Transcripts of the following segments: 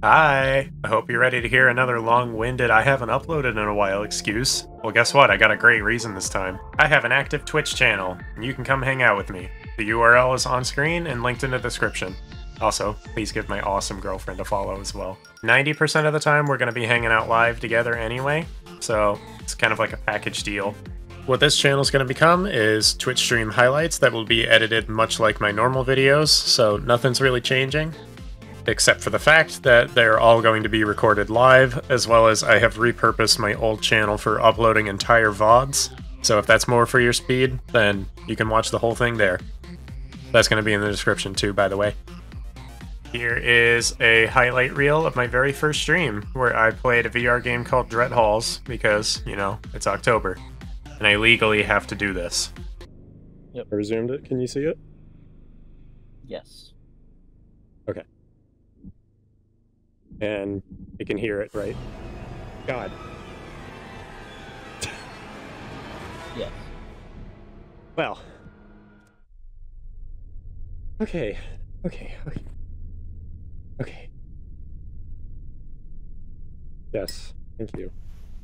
Hi! I hope you're ready to hear another long-winded I haven't uploaded in a while excuse. Well guess what, I got a great reason this time. I have an active Twitch channel, and you can come hang out with me. The URL is on screen and linked in the description. Also, please give my awesome girlfriend a follow as well. 90% of the time we're going to be hanging out live together anyway, so it's kind of like a package deal. What this channel is going to become is Twitch stream highlights that will be edited much like my normal videos, so nothing's really changing except for the fact that they're all going to be recorded live, as well as I have repurposed my old channel for uploading entire VODs. So if that's more for your speed, then you can watch the whole thing there. That's going to be in the description too, by the way. Here is a highlight reel of my very first stream, where I played a VR game called Dreadhalls, because, you know, it's October. And I legally have to do this. Yep. I resumed it. Can you see it? Yes. Okay and you can hear it, right? God. yes. Well. Okay. Okay. Okay. Okay. Yes. Thank you.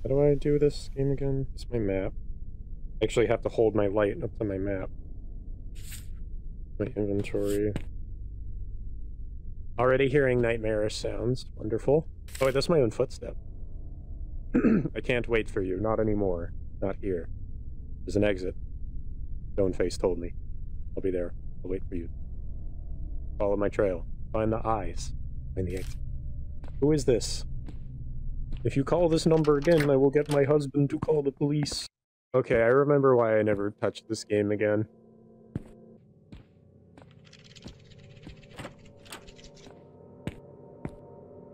How do I do this game again? It's my map. I actually have to hold my light up to my map. My inventory. Already hearing nightmarish sounds. Wonderful. Oh, wait, that's my own footstep. I can't wait for you. Not anymore. Not here. There's an exit. Stoneface told me. I'll be there. I'll wait for you. Follow my trail. Find the eyes. Find the exit. Who is this? If you call this number again, I will get my husband to call the police. Okay, I remember why I never touched this game again.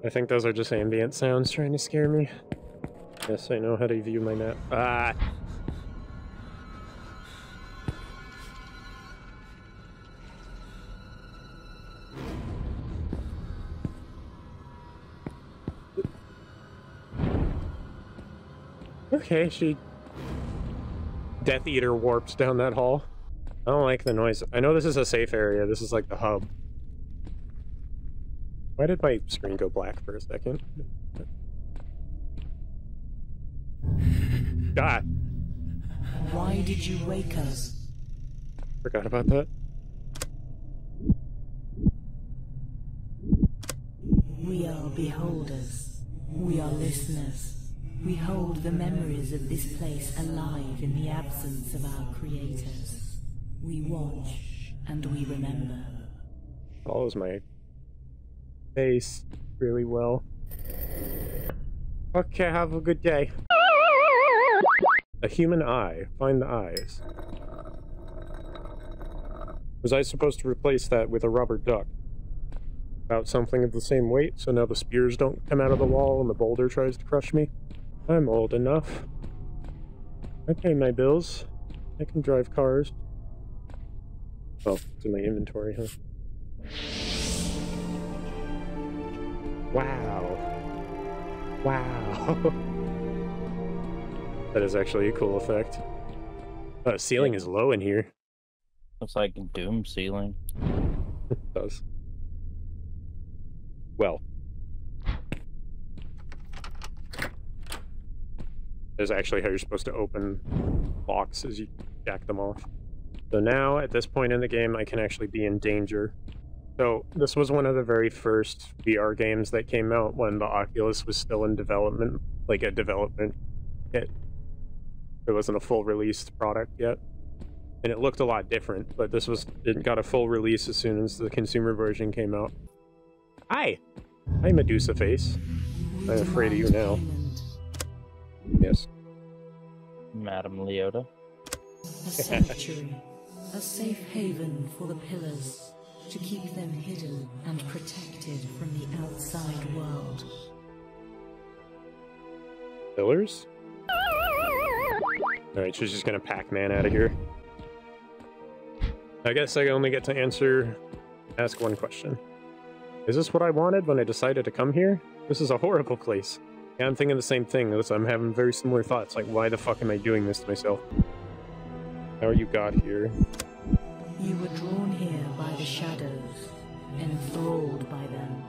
I think those are just ambient sounds trying to scare me. Yes, I know how to view my map. Ah! Okay, she... Death Eater warps down that hall. I don't like the noise. I know this is a safe area. This is like the hub. Why did my screen go black for a second? God. Why did you wake us? Forgot about that. We are beholders. We are listeners. We hold the memories of this place alive in the absence of our creators. We watch and we remember. Follows my face really well. Okay, have a good day. A human eye. Find the eyes. Was I supposed to replace that with a rubber duck? About something of the same weight, so now the spears don't come out of the wall and the boulder tries to crush me? I'm old enough. I pay my bills. I can drive cars. Oh, it's in my inventory, huh? Wow. Wow. that is actually a cool effect. Oh, the ceiling is low in here. Looks like Doom ceiling. it does. Well. There's actually how you're supposed to open locks as you jack them off. So now, at this point in the game, I can actually be in danger so this was one of the very first VR games that came out when the Oculus was still in development, like a development kit. It wasn't a full released product yet. And it looked a lot different, but this was it got a full release as soon as the consumer version came out. Hi! Hi Medusa Face. I'm afraid of you now. Yes. Madam Leota. A sanctuary, a safe haven for the pillars to keep them hidden and protected from the outside world. Pillars? Alright, she's just gonna Pac-Man out of here. I guess I only get to answer, ask one question. Is this what I wanted when I decided to come here? This is a horrible place. Yeah, I'm thinking the same thing. I'm having very similar thoughts. Like, why the fuck am I doing this to myself? How are you got here? You were drawn here by the shadows, enthralled by them.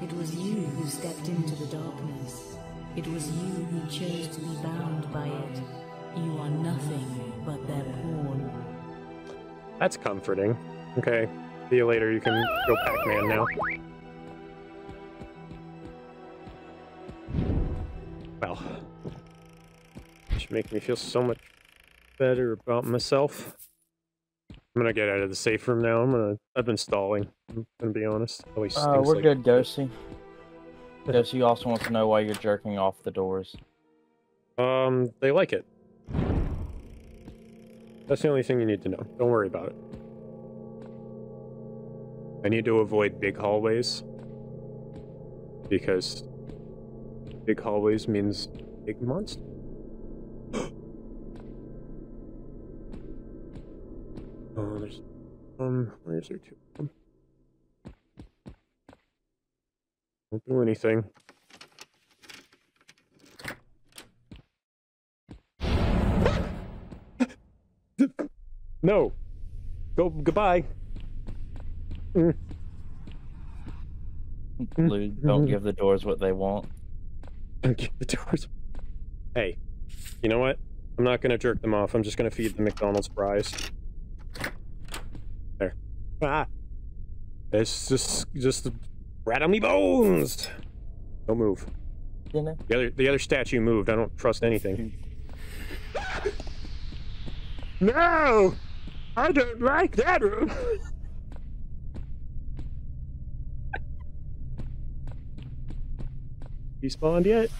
It was you who stepped into the darkness. It was you who chose to be bound by it. You are nothing but their pawn. That's comforting. Okay. See you later. You can go Pac-Man now. Well, should make me feel so much better about myself. I'm gonna get out of the safe room now. I'm gonna. I've been stalling. I'm gonna be honest. Always Uh, we're like- good, Ghosty. Ghosty also wants to know why you're jerking off the doors. Um, they like it. That's the only thing you need to know. Don't worry about it. I need to avoid big hallways because big hallways means big monster. Oh, there's um, where's there two? of them? Don't do anything. No. Go goodbye. Mm. Blue, don't give the doors what they want. Don't get the doors. Hey, you know what? I'm not gonna jerk them off. I'm just gonna feed the McDonald's fries. There. Ah. It's just just rattle me bones. Don't move. Dinner? The other the other statue moved. I don't trust anything. No! I don't like that room. you spawned yet?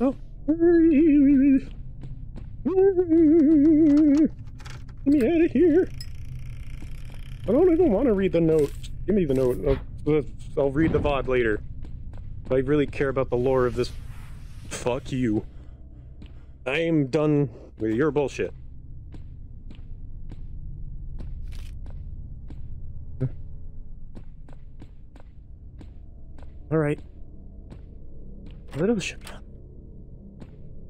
Oh. Get me out of here. I don't even want to read the note. Give me the note. I'll, I'll read the VOD later. I really care about the lore of this. Fuck you. I am done with your bullshit. Alright. What else Little sugar.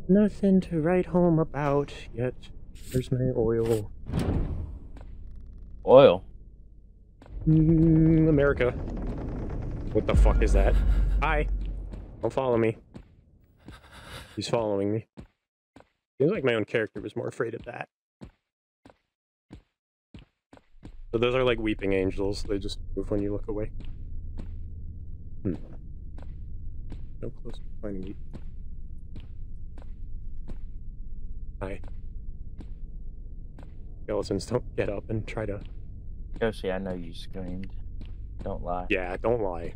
Nothing to write home about yet. There's my oil. Oil. Mm, America. What the fuck is that? Hi. Don't follow me. He's following me. Feels like my own character was more afraid of that. So those are like weeping angels. They just move when you look away. Hmm. No close to finding you. Hi. Skeletons don't get up and try to. Ghosty, I know you screamed. Don't lie. Yeah, don't lie.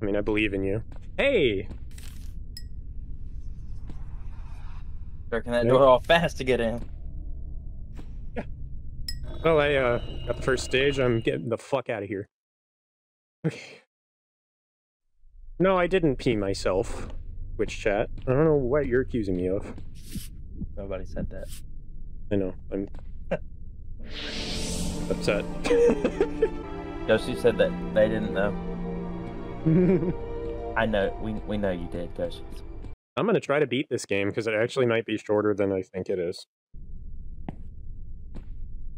I mean, I believe in you. Hey! Jerking that Nope. door off fast to get in. Yeah. Well, I uh, got the first stage. I'm getting the fuck out of here. Okay. No, I didn't pee myself. Twitch chat. I don't know what you're accusing me of. Nobody said that. I know. I'm upset. Ghosty said that they didn't know. I know. We we know you did, Ghosty. I'm gonna try to beat this game because it actually might be shorter than I think it is.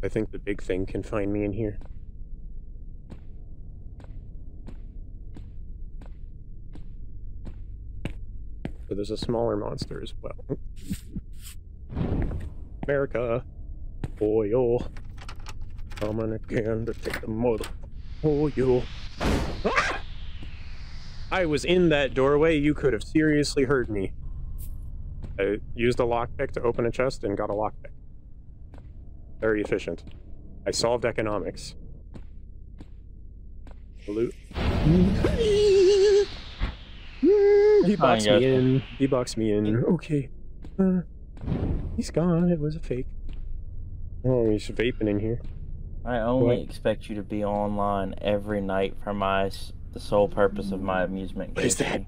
I think the big thing can find me in here. So there's a smaller monster as well. America, oil. Coming again to take the mother oil. Ah! I was in that doorway. You could have seriously heard me. I used a lockpick to open a chest and got a lockpick. Very efficient. I solved economics. Loot. He boxed me in. He boxed me in. Okay. Uh, he's gone. It was a fake. Oh, he's vaping in here. I only What? expect you to be online every night for my the sole purpose of my amusement. What is that?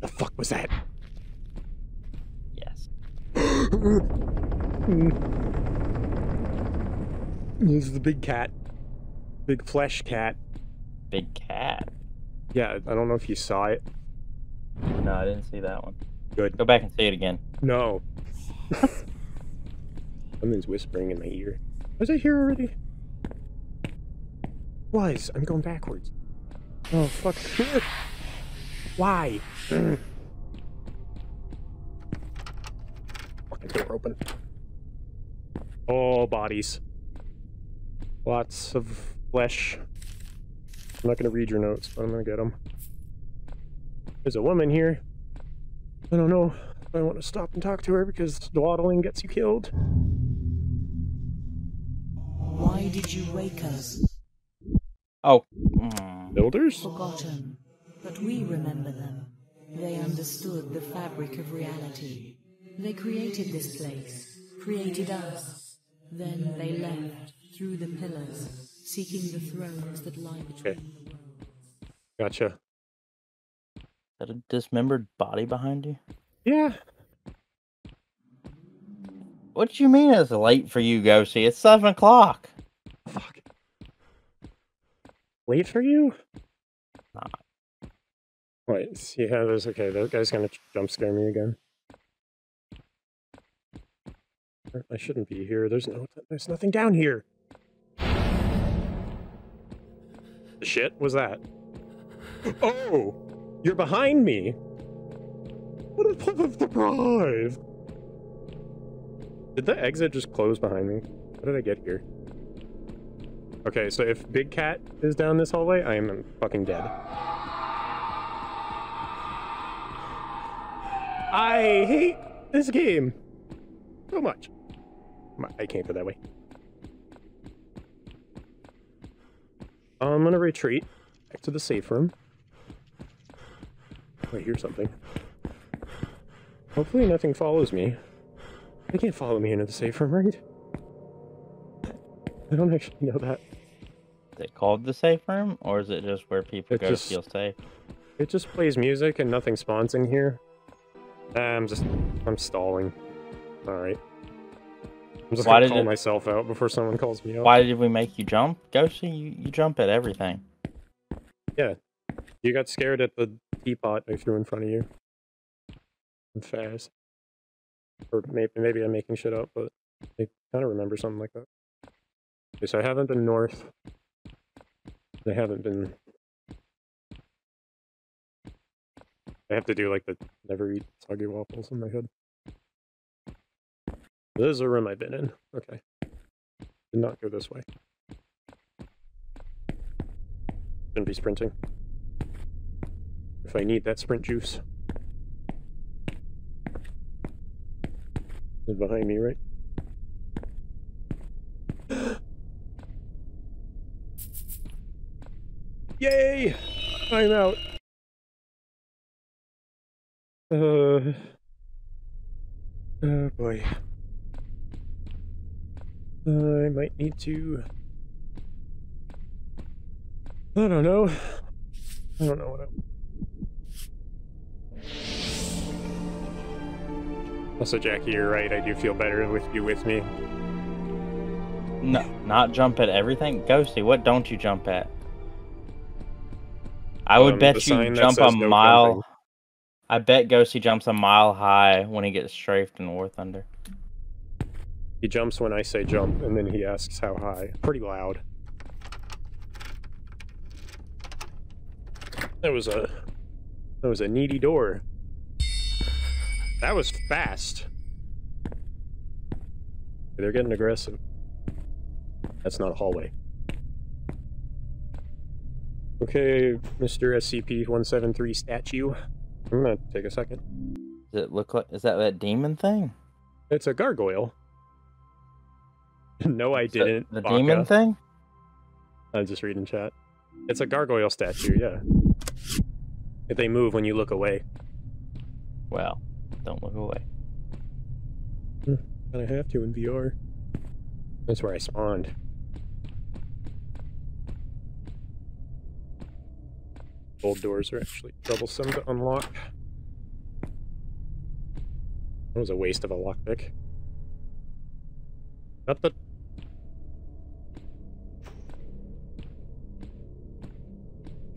The fuck was that? Yes. This is the big cat. Big flesh cat. Big cat. Yeah, I don't know if you saw it. No, I didn't see that one. Good. Go back and see it again. No. Something's whispering in my ear. Was I here already? Wise, I'm going backwards. Oh, fuck. Why? Fucking door open. Oh, bodies. Lots of flesh. I'm not gonna read your notes, but I'm gonna get them. There's a woman here. I don't know I want to stop and talk to her because dwaddling gets you killed. Why did you wake us? Oh. mm. Builders? Forgotten. But we remember them. They understood the fabric of reality. They created this place, created us. Then they left through the pillars, seeking the thrones that lie between Okay. Gotcha. Is that a dismembered body behind you? Yeah. What do you mean it's late for you, Ghosty? It's seven o'clock. Fuck. Late for you? Nah. Wait, how there's okay. That guy's gonna jump scare me again. I shouldn't be here. There's no, there's nothing down here. The shit was that? Oh, you're behind me. What a pleasant surprise! Did the exit just close behind me? How did I get here? Okay, so if Big Cat is down this hallway, I am fucking dead. I hate this game so much. I can't go that way. I'm gonna retreat back to the safe room. I hear something. Hopefully nothing follows me. They can't follow me into the safe room, right? I don't actually know that. Is it called the safe room, or is it just where people It go just- to feel safe? It just plays music and nothing spawns in here. Uh, I'm just, I'm stalling. Alright. I'm just Why gonna did call it- myself out before someone calls me out. Why did we make you jump? Ghosty, you, you jump at everything. Yeah. You got scared at the teapot I threw in front of you. Fast. Or maybe, maybe I'm making shit up, but I kind of remember something like that. Okay, so I haven't been north. I haven't been... I have to do like the never eat soggy waffles in my head. This is a room I've been in. Okay. Did not go this way. Shouldn't be sprinting. If I need that sprint juice. Behind me, right? Yay! I'm out. Uh. Oh boy. I might need to. I don't know. I don't know what I'm. Also, Jackie, you're right. I do feel better with you with me. No, not jump at everything. Ghosty, what don't you jump at? I would Um, bet you jump a no mile. jumping. I bet Ghosty jumps a mile high when he gets strafed in War Thunder. He jumps when I say jump, and then he asks how high. Pretty loud. That was a that was a needy door. That was fast. They're getting aggressive. That's not a hallway. Okay, Mr. SCP-173 statue. I'm gonna take a second. Does it look like? Is that that demon thing? It's a gargoyle. no, I Is didn't. The Baka. demon thing? I'm just reading chat. It's a gargoyle statue, yeah. If they move when you look away. Well, don't look away. But I have to in VR. That's where I spawned. Old doors are actually troublesome to unlock. That was a waste of a lockpick. Not the.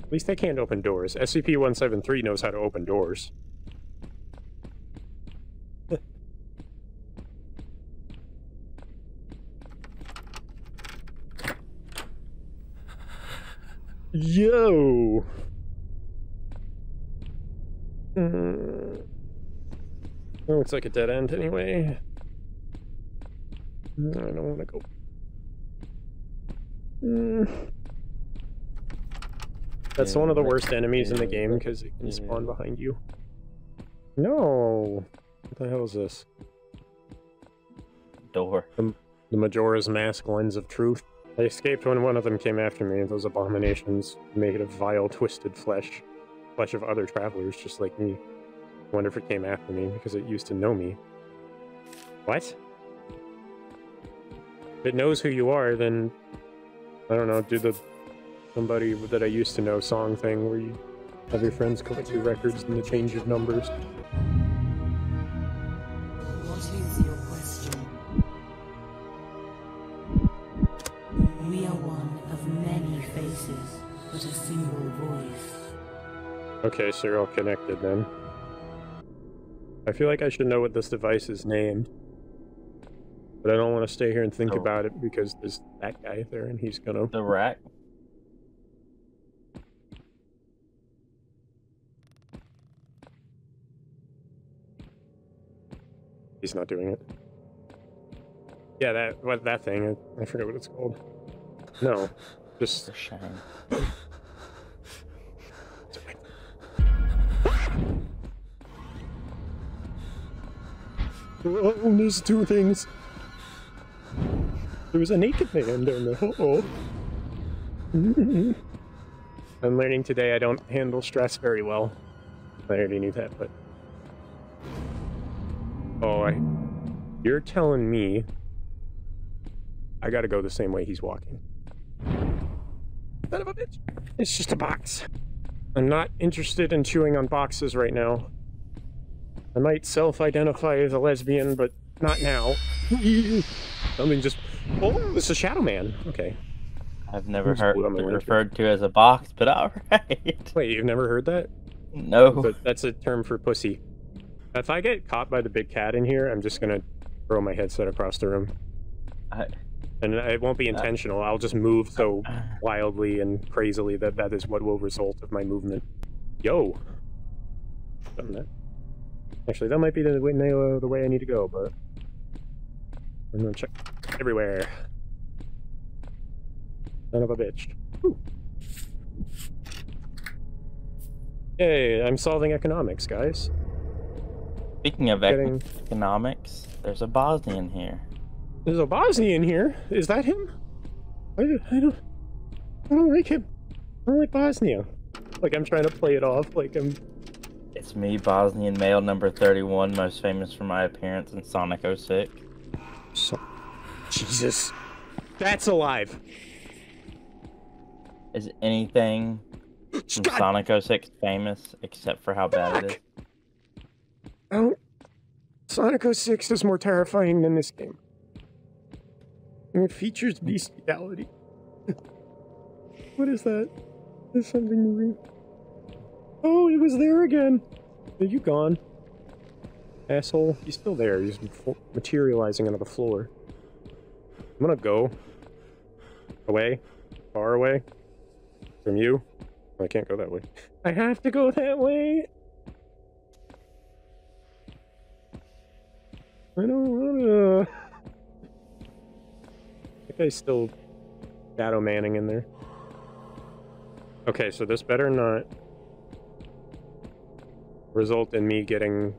At least they can't open doors. SCP-173 knows how to open doors. Yo! Mm. It looks like a dead end anyway. Mm, I don't want to go. Mm. That's Yeah, one of the worst enemies in the game because it can spawn behind you. No! What the hell is this? Door. The Majora's Mask Lens of Truth. I escaped when one of them came after me. Those abominations made of vile, twisted flesh. Flesh of other travelers just like me. wonder if it came after me because it used to know me. What? If it knows who you are, then I don't know, do the somebody that I used to know song thing where you have your friends collect your records and the change of numbers. Voice. Okay, so you're all connected then. I feel like I should know what this device is named. But I don't want to stay here and think Oh. about it because there's that guy there and he's gonna. The rack. He's not doing it. Yeah, that what that thing. I, I forget what it's called. No, just Oh, there's two things. There was a naked man down there. Uh-oh. I'm learning today I don't handle stress very well. I already knew that, but... Oh, I... You're telling me... I gotta go the same way he's walking. Son of a bitch! It's just a box. I'm not interested in chewing on boxes right now. I might self-identify as a lesbian, but not now. Something just... Oh, it's a Shadow Man. Okay. I've never Who's heard blue on the it referred to as a box, but alright. Wait, you've never heard that? No. But that's a term for pussy. If I get caught by the big cat in here, I'm just gonna throw my headset across the room. I, And it won't be intentional. I'll just move so wildly and crazily that that is what will result of my movement. Yo! Done that. Actually, that might be the way, the way I need to go, but... I'm gonna check everywhere. Son of a bitch. Whew. Yay, I'm solving economics, guys. Speaking of Getting- economics, there's a Bosnian here. There's a Bosnian here. Is that him? I, I don't. I don't like him. I don't like Bosnia. Like I'm trying to play it off. Like I'm. It's me, Bosnian male number 31, most famous for my appearance in Sonic 06. So, Jesus. That's alive. Is anything from God, Sonic 06 famous except for how bad it is? oh, Sonic 06 is more terrifying than this game. And it features bestiality. what is that? Is something moving. Oh, it was there again. Are you gone? Asshole. He's still there. He's fo- materializing onto the floor. I'm gonna go. Away. Far away. From you. I can't go that way. I have to go that way. I don't wanna. That guy's still shadow manning in there. Okay, so this better not result in me getting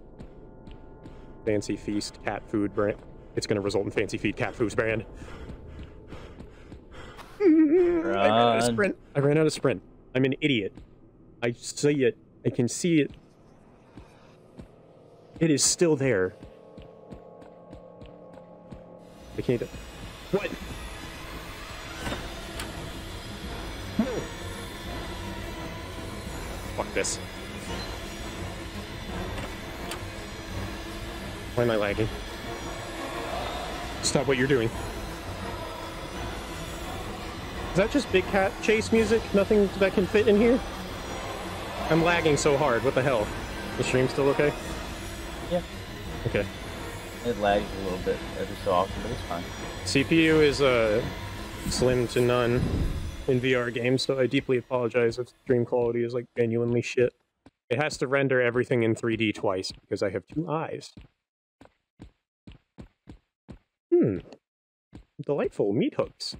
Fancy Feast cat food brand. It's gonna result in Fancy Feed cat food brand. I ran out of sprint. I ran out of sprint. I'm an idiot. I see it. I can see it. It is still there. I can't. What? No. Fuck this. Why am I lagging? Stop what you're doing. Is that just big cat chase music? Nothing that can fit in here? I'm lagging so hard. What the hell? The stream still okay? Yeah. Okay. It lags a little bit every so often, but it's fine. CPU is uh, slim to none. in VR games, so I deeply apologize if stream quality is like genuinely shit. It has to render everything in 3D twice because I have two eyes. Hmm. Delightful meat hooks.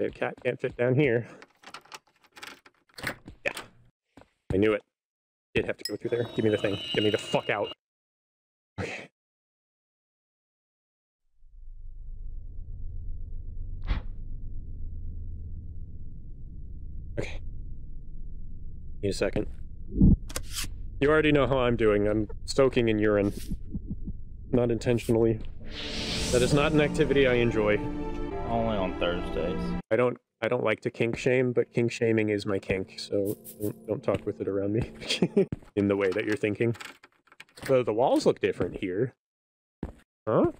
The cat can't fit down here. Yeah. I knew it. Did have to go through there. Give me the thing. Get me the fuck out. Okay. Okay. Need a second. You already know how I'm doing. I'm soaking in urine. Not intentionally. That is not an activity I enjoy. Only on Thursdays. I don't I don't like to kink shame, but kink shaming is my kink, so don't, don't talk with it around me in the way that you're thinking. The walls look different here. Huh?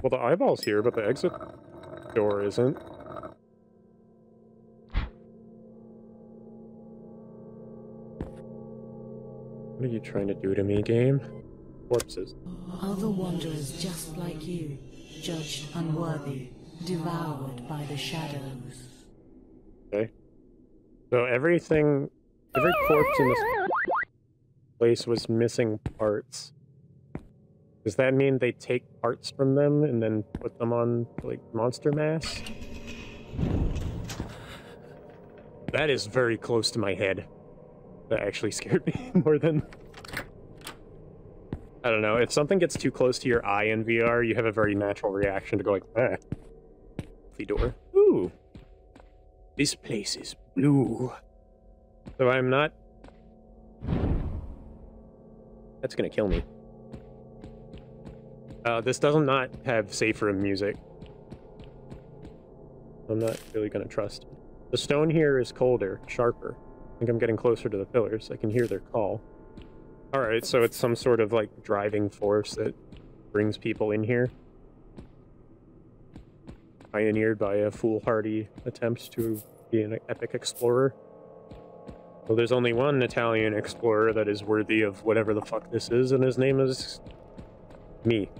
Well, the eyeball's here, but the exit door isn't. What are you trying to do to me, game? Corpses. Other wanderers just like you, judged unworthy, devoured by the shadows. Okay. So everything, every corpse in this place was missing parts. Does that mean they take parts from them and then put them on, like, monster mass? That is very close to my head. That actually scared me more than... I don't know, if something gets too close to your eye in VR, you have a very natural reaction to go like, ah. The door. Ooh. This place is blue. So I'm not... That's gonna kill me. Uh, this does not have safe room music. I'm not really gonna trust. The stone here is colder, sharper. I think I'm getting closer to the pillars. I can hear their call. Alright, so it's some sort of, like, driving force that brings people in here. Pioneered by a foolhardy attempt to be an epic explorer. Well, there's only one Italian explorer that is worthy of whatever the fuck this is, and his name is... me.